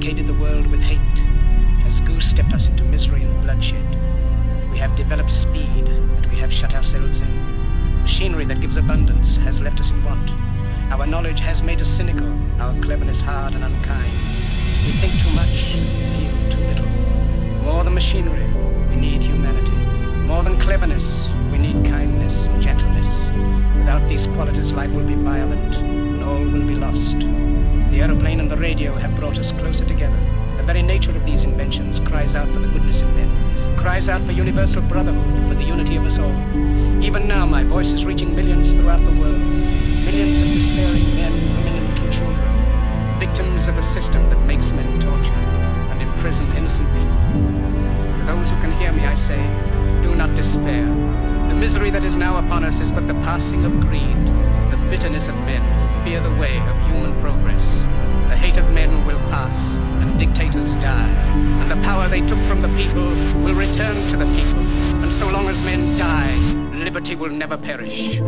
barricaded the world with hate, has goose-stepped us into misery and bloodshed. We have developed speed, but we have shut ourselves in. Machinery that gives abundance has left us in want. Our knowledge has made us cynical, our cleverness hard and unkind. We think too much, feel too little. More than machinery, we need humanity. More than cleverness, we need kindness and gentleness. Without these qualities, life will be violent, and all will be lost. And the radio have brought us closer together. The very nature of these inventions cries out for the goodness in men, cries out for universal brotherhood, for the unity of us all. Even now, my voice is reaching millions throughout the world. Millions of despairing men, women, and children, victims of a system that makes men torture and imprison innocent people. Those who can hear me, I say, do not despair. The misery that is now upon us is but the passing of greed, they took from the people will return to the people. And so long as men die, liberty will never perish.